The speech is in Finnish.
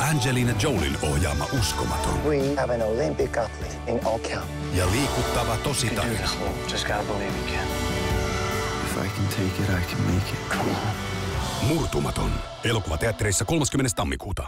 Angelina Jolin ohjaama uskomaton We have an Olympic athlete in all camp. ja liikuttava tositaide. Just gotta believe you can. If I can take it, I can make it. Come on. Murtumaton. Elokuvateattereissa 30. tammikuuta.